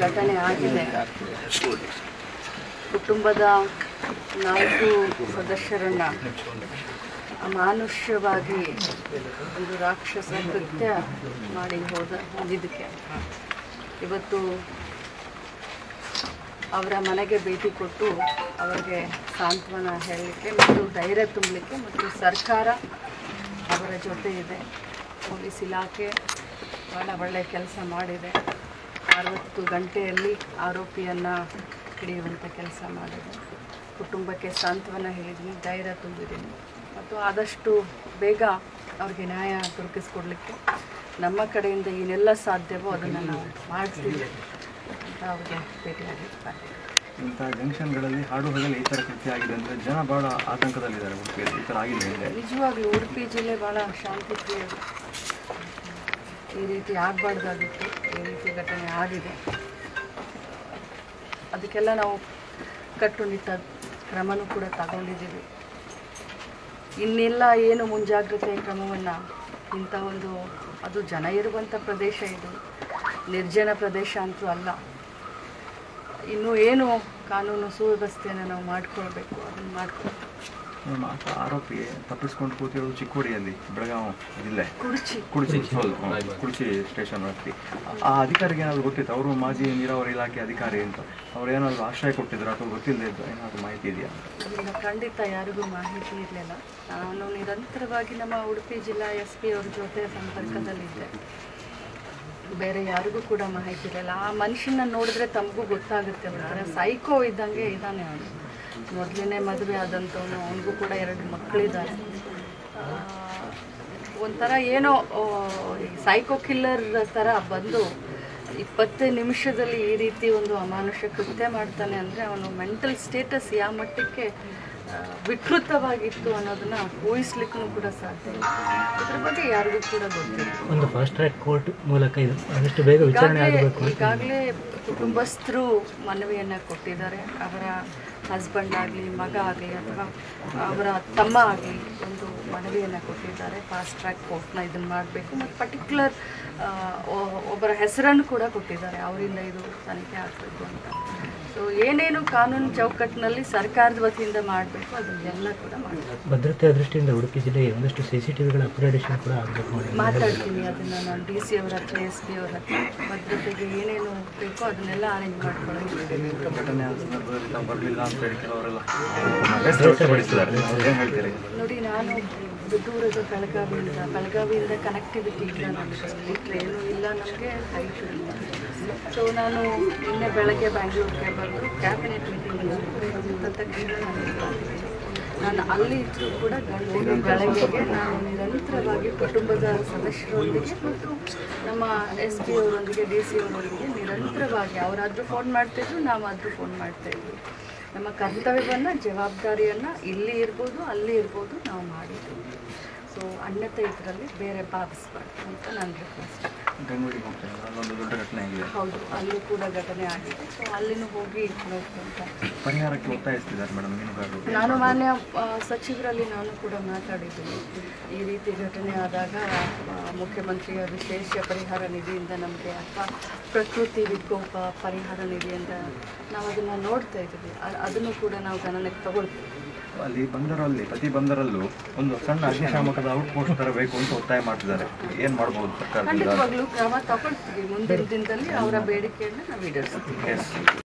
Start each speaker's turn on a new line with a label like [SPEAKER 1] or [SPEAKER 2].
[SPEAKER 1] ಘಟನೆ ಆಗಿದೆ ಕುಟುಂಬದ ನಾಲ್ಕು ಸದಸ್ಯರನ್ನ ಅಮಾನುಷ್ಯವಾಗಿ ಒಂದು ರಾಕ್ಷಸ ಕೃತ್ಯ ಮಾಡಿ ಹೋದ ಹೋಗಿದ್ದಕ್ಕೆ ಇವತ್ತು ಅವರ ಮನೆಗೆ ಭೇಟಿ ಕೊಟ್ಟು ಅವರಿಗೆ ಸಾಂತ್ವನ ಹೇಳಲಿಕ್ಕೆ ಮತ್ತು ಧೈರ್ಯ ತುಂಬಲಿಕ್ಕೆ ಮತ್ತು ಸರ್ಕಾರ ಅವರ ಜೊತೆ ಇದೆ ಪೊಲೀಸ್ ಇಲಾಖೆ ಭಾಳ ಒಳ್ಳೆಯ ಕೆಲಸ ಮಾಡಿದೆ. ಅರವತ್ತು ಗಂಟೆಯಲ್ಲಿ ಆರೋಪಿಯನ್ನು ಹಿಡಿಯುವಂಥ ಕೆಲಸ ಮಾಡಿದೆ. ಕುಟುಂಬಕ್ಕೆ ಸಾಂತ್ವನ ಹೇಳಿದ್ದೀನಿ, ಧೈರ್ಯ ತುಂಬಿದ್ದೀನಿ. ಮತ್ತು ಆದಷ್ಟು ಬೇಗ ಅವ್ರಿಗೆ ನ್ಯಾಯ ದೊರಕಿಸ್ಕೊಡ್ಲಿಕ್ಕೆ ನಮ್ಮ ಕಡೆಯಿಂದ ಏನೆಲ್ಲ ಸಾಧ್ಯವೋ ಅದನ್ನು ನಾವು ಮಾಡ್ತೀವಿ ಅಂತ ಅವ್ರಿಗೆ ಭೇಟಿಯಾಗಿರ್ತಾರೆ
[SPEAKER 2] ಇಂಥ ಜಂಕ್ಷನ್ಗಳಲ್ಲಿ ಹಾಡು ಹಗಲು ಈ ಥರ ಕೃತಿ ಆಗಿದೆ ಅಂದರೆ ಜನ ಭಾಳ ಆತಂಕದಲ್ಲಿದ್ದಾರೆ ಉಡುಪಿಯಲ್ಲಿ. ಈ ಥರ ಆಗಿದೆ ಹಿಂದೆ
[SPEAKER 1] ನಿಜವಾಗ್ಲೂ ಉಡುಪಿ ಜಿಲ್ಲೆ ಭಾಳ ಶಾಂತಿ ಈ ರೀತಿ ಆಗಬಾರ್ದಾಗಿತ್ತು, ಈ ರೀತಿ ಘಟನೆ ಆಗಿದೆ. ಅದಕ್ಕೆಲ್ಲ ನಾವು ಕಟ್ಟುನಿಟ್ಟ ಕ್ರಮನೂ ಕೂಡ ತಗೊಂಡಿದ್ದೀವಿ. ಇನ್ನೆಲ್ಲ ಏನು ಮುಂಜಾಗ್ರತೆ ಕ್ರಮವನ್ನು, ಇಂಥ ಒಂದು, ಅದು ಜನ ಇರುವಂಥ ಪ್ರದೇಶ ಇದು. ನಿರ್ಜನ ಪ್ರದೇಶ ಅಂತೂ ಅಲ್ಲ. ಇನ್ನು ಏನು ಕಾನೂನು ಸುವ್ಯವಸ್ಥೆಯನ್ನು ನಾವು ಮಾಡ್ಕೊಳ್ಬೇಕು ಅದನ್ನು ಮಾಡ್ಕೊಳ್ಬೇಕು.
[SPEAKER 2] ಆತ ಆರೋಪಿ ತಪ್ಪಿಸ್ಕೊಂಡು ಕೂತಿರೋದು ಚಿಕ್ಕೋಡಿಯಲ್ಲಿ ಬೆಳಗಾವಿ ಜಿಲ್ಲೆ.
[SPEAKER 1] ಕುರ್ಚಿ
[SPEAKER 2] ಕುಡ್ಚಿ ಹೌದು ಸ್ಟೇಷನ್ ವ್ಯಕ್ತಿ ಆ ಅಧಿಕಾರಿಗೆ ಏನಾದ್ರು ಗೊತ್ತಿತ್ತು? ಅವರು ಮಾಜಿ ನೀರಾವರಿ ಇಲಾಖೆ ಅಧಿಕಾರಿ ಅಂತ. ಅವ್ರು ಏನಾದ್ರು ಆಶ್ರಯ ಕೊಟ್ಟಿದ್ರು ಅಥವಾ ಗೊತ್ತಿಲ್ಲದೆ ಇದ್ದು ಏನಾದ್ರು ಮಾಹಿತಿ ಇದೆಯಾ?
[SPEAKER 1] ಖಂಡಿತ ಯಾರಿಗೂ ಮಾಹಿತಿ ಇರಲಿಲ್ಲ. ನಾನು ನಿರಂತರವಾಗಿ ನಮ್ಮ ಉಡುಪಿ ಜಿಲ್ಲಾ ಎಸ್ ಪಿ ಅವ್ರ ಜೊತೆ ಸಂಪರ್ಕದಲ್ಲಿದ್ದೆ. ಬೇರೆ ಯಾರಿಗೂ ಕೂಡ ಮಾಹಿತಿ ಇರಲ್ಲ. ಆ ಮನುಷ್ಯನ ನೋಡಿದ್ರೆ ತಮಗೂ ಗೊತ್ತಾಗುತ್ತೆ ಒಂಥರ ಸೈಕೋ ಇದ್ದಂಗೆ ಇದ್ದಾನೆ ಅವನು. ಮೊದಲನೇ ಮದುವೆ ಆದಂಥವನು, ಅವನಿಗೂ ಕೂಡ ಎರಡು ಮಕ್ಕಳಿದ್ದಾರೆ ಒಂಥರ ಏನೋ ಸೈಕೋ ಕಿಲ್ಲರ್ ಥರ ಬಂದು ಇಪ್ಪತ್ತೇ ನಿಮಿಷದಲ್ಲಿ ಈ ರೀತಿ ಒಂದು ಅಮಾನುಷ ಕೃತ್ಯ ಮಾಡ್ತಾನೆ ಅಂದರೆ ಅವನು ಮೆಂಟಲ್ ಸ್ಟೇಟಸ್ ಯಾವ ಮಟ್ಟಕ್ಕೆ ವಿಕೃತವಾಗಿತ್ತು ಅನ್ನೋದನ್ನ ಊಹಿಸ್ಲಿಕ್ಕೂ ಕೂಡ ಸಾಧ್ಯ ಇಲ್ಲ. ಅದ್ರ ಬಗ್ಗೆ ಯಾರಿಗೂ ಕೂಡ ಗೊತ್ತಿಲ್ಲ.
[SPEAKER 3] ಒಂದು ಫಾಸ್ಟ್ ಟ್ರ್ಯಾಕ್ ಕೋರ್ಟ್ ಮೂಲಕ ಇದು ಆದಷ್ಟು ಬೇಗ ವಿಚಾರಣೆ ಆಗಬೇಕು
[SPEAKER 1] ಈಗಾಗಲೇ ಕುಟುಂಬಸ್ಥರು ಮನವಿಯನ್ನು ಕೊಟ್ಟಿದ್ದಾರೆ. ಅವರ ಹಸ್ಬೆಂಡ್ ಆಗಲಿ ಮಗ ಆಗಲಿ ಅಥವಾ ಅವರ ತಮ್ಮ ಆಗಲಿ ಮನವಿಯನ್ನು ಕೊಟ್ಟಿದ್ದಾರೆ. ಫಾಸ್ಟ್ ಟ್ರ್ಯಾಕ್ ಕೋರ್ಟ್ನ ಇದನ್ನು ಮಾಡಬೇಕು. ಮತ್ತು ಪರ್ಟಿಕ್ಯುಲರ್ ಒಬ್ಬರ ಹೆಸರನ್ನು ಕೂಡ ಕೊಟ್ಟಿದ್ದಾರೆ. ಅವರಿಂದ ಇದು ತನಿಖೆ ಆಗಬೇಕು ಅಂತ. ಸೊ ಏನೇನು ಕಾನೂನು ಚೌಕಟ್ಟಿನಲ್ಲಿ ಸರ್ಕಾರದ ವತಿಯಿಂದ ಮಾಡಬೇಕು ಅದನ್ನೆಲ್ಲ ಕೂಡ ಮಾಡಬೇಕು.
[SPEAKER 3] ಭದ್ರತೆಯ ದೃಷ್ಟಿಯಿಂದ ಉಡುಪಿ ಜಿಲ್ಲೆಗೆ ಒಂದಷ್ಟು ಸಿ ಸಿ ಟಿವಿಗಳ ಅಪ್ಗ್ರೇಡೇಷನ್ ಕೂಡ ಆಗಬೇಕು
[SPEAKER 1] ಮಾತಾಡ್ತೀನಿ ಅದನ್ನು ನಾನು ಡಿ ಸಿ ಅವರ ಹತ್ರ ಎಸ್ ಪಿ ಅವರ ಹತ್ರ. ಭದ್ರತೆಗೆ ಏನೇನು ಬೇಕೋ ಅದನ್ನೆಲ್ಲ ಅರೇಂಜ್ ಮಾಡ್ಕೊಳ್ಳೋದು
[SPEAKER 2] ಹೇಳ್ತೀರಿ
[SPEAKER 1] ನೋಡಿ ನಾನು ದೂರದ ಬೆಳಗಾವಿಯಿಂದ ಬೆಳಗಾವಿಯಿಂದ ಕನೆಕ್ಟಿವಿಟಿ ಇಲ್ಲ ನಮಗೆ. ಟ್ರೈನು ಇಲ್ಲ ನಮಗೆ ಹೈಟ್ ಇಲ್ಲ. ಸೊ ನಾನು ನಿನ್ನೆ ಬೆಳಗ್ಗೆ ಬ್ಯಾಂಗ್ಳೂರಿಗೆ ಕ್ಯಾಬಿನೆಟ್ ನಾನು ಅಲ್ಲಿ ಇದ್ದರೂ ಕೂಡ ಗಂಟೆ ಬೆಳಗ್ಗೆಗೆ ನಾನು ನಿರಂತರವಾಗಿ ಕುಟುಂಬದ ಸದಸ್ಯರೊಂದಿಗೆ ಮತ್ತು ನಮ್ಮ ಎಸ್ ಪಿ ಅವರೊಂದಿಗೆ ಡಿ ಸಿ ಅವರೊಂದಿಗೆ ನಿರಂತರವಾಗಿ ಅವರಾದರೂ ಫೋನ್ ಮಾಡ್ತಿದ್ರು ನಾವಾದರೂ ಫೋನ್ ಮಾಡ್ತಾಯಿದ್ವಿ ನಮ್ಮ ಕರ್ತವ್ಯವನ್ನು, ಜವಾಬ್ದಾರಿಯನ್ನು ಇಲ್ಲಿ ಇರ್ಬೋದು, ಅಲ್ಲಿ ಇರ್ಬೋದು, ನಾವು ಮಾಡಿದ್ದೀವಿ ಸೊ ಅನ್ಯತೆ ಇದರಲ್ಲಿ ಬೇರೆ ಭಾವಿಸ್ಬಾರ್ದು ಅಂತ ನನ್ನ ರಿಕ್ವೆಸ್ಟ್ ಹೌದು ಅಲ್ಲೂ ಕೂಡ ಘಟನೆ ಆಗಿದೆ. ಸೊ ಅಲ್ಲಿನೂ ಹೋಗಿ
[SPEAKER 2] ಪರಿಹಾರಕ್ಕೆ ಒತ್ತಾಯಿಸ್ತಿದ್ದಾರೆ ಮೇಡಮ್ ಮೀನುಗಾರರು
[SPEAKER 1] ನಾನು ಮಾನ್ಯ ಸಚಿವರಲ್ಲಿ ನಾನು ಕೂಡ ಮಾತಾಡಿದ್ದೀನಿ. ಈ ರೀತಿ ಘಟನೆ ಆದಾಗ ಮುಖ್ಯಮಂತ್ರಿಯ ವಿಶೇಷ ಪರಿಹಾರ ನಿಧಿಯಿಂದ ನಮಗೆ ಅಥವಾ ಪ್ರಕೃತಿ ವಿಕೋಪ ಪರಿಹಾರ ನಿಧಿಯಿಂದ ನಾವು ಅದನ್ನು ನೋಡ್ತಾ ಇದ್ದೀವಿ. ಅದನ್ನು ಕೂಡ ನಾವು ಗಣನೆಗೆ ತಗೊಳ್ತೀವಿ.
[SPEAKER 2] ಅಲ್ಲಿ ಬಂದರಲ್ಲಿ ಪ್ರತಿ ಬಂದರಲ್ಲೂ ಒಂದು ಸಣ್ಣ ಅಗ್ನಿಶಾಮಕದ ಔಟ್ ಪೋಸ್ಟ್ ತರಬೇಕು ಅಂತ ಒತ್ತಾಯ ಮಾಡ್ತಿದ್ದಾರೆ. ಏನ್ ಮಾಡಬಹುದು ಸರ್ಕಾರದಿಂದ
[SPEAKER 1] ಮುಂದಿನ ದಿನದಲ್ಲಿ ಅವರ ಬೇಡಿಕೆಯನ್ನು ನಾವು ಈಡೇರಿಸ್ತೀವಿ.